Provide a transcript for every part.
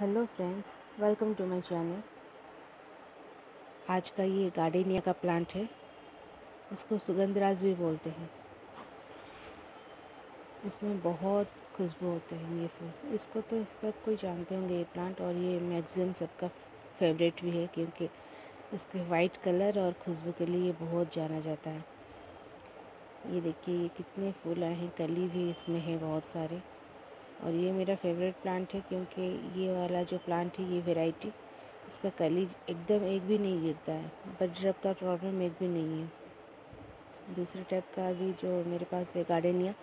Hello friends welcome to my channel आज का ये गार्डेनिया का प्लांट है। इसको सुगंधराज भी बोलते हैं। इसमें बहुत खुशबू होते हैं ये फूल। इसको तो सब कोई जानते होंगे ये प्लांट और ये मैक्सिमम सबका फेवरेट भी है क्योंकि इसके वाइट कलर और खुशबू के लिए ये बहुत जाना जाता है। ये देखिए, ये कितने फूल आए हैं। कली भी इसमें है बहुत सारे। और ये मेरा फेवरेट प्लांट है क्योंकि ये वाला जो प्लांट है, ये वैरायटी इसका कली एकदम एक भी नहीं गिरता है। बट ड्रब का प्रॉब्लम एक भी नहीं है। दूसरे टाइप का भी जो मेरे पास है गार्डनिया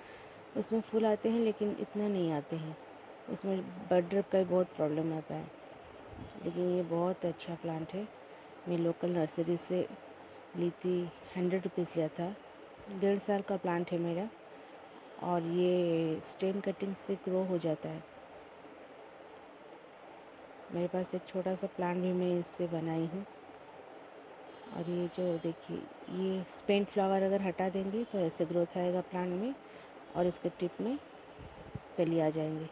उसमें फूल आते हैं लेकिन इतना नहीं आते हैं। उसमें बड ड्रब का भी बहुत प्रॉब्लम आता है। लेकिन ये बहुत अच्छा प्लांट है। मैं लोकल नर्सरी से ली थी हंड्रेड रुपीज़ लिया था। डेढ़ साल का प्लांट है मेरा। और ये स्टेम कटिंग से ग्रो हो जाता है। मेरे पास एक छोटा सा प्लांट भी मैं इससे बनाई हूँ। और ये जो देखिए, ये स्पेंट फ्लावर अगर हटा देंगे तो ऐसे ग्रोथ आएगा प्लांट में और इसके टिप में कली आ जाएँगे।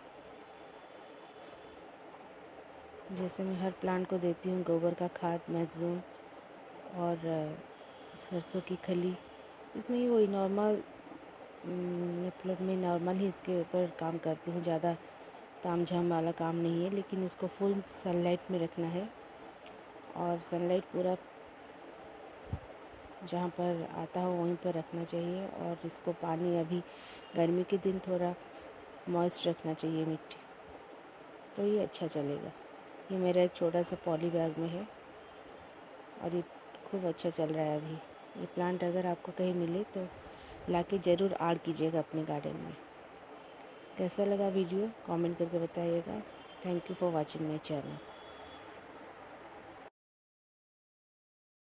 जैसे मैं हर प्लांट को देती हूँ, गोबर का खाद मैगजून और सरसों की खली इसमें वही नॉर्मल मतलब मैं नॉर्मल ही इसके ऊपर काम करती हूँ, ज़्यादा ताम झाम वाला काम नहीं है, लेकिन इसको फुल सनलाइट में रखना है। और सनलाइट पूरा जहाँ पर आता हो, वहीं पर रखना चाहिए, और इसको पानी अभी गर्मी के दिन थोड़ा मॉइस्ट रखना चाहिए मिट्टी। तो ये अच्छा चलेगा। ये मेरा एक छोटा सा पॉली बैग में है, और ये खूब अच्छा चल रहा है अभी। ये प्लांट अगर आपको कहीं मिले तो ला के ज़रूर आड़ कीजिएगा अपने गार्डन में। कैसा लगा वीडियो कमेंट करके बताइएगा। Thank you for watching my channel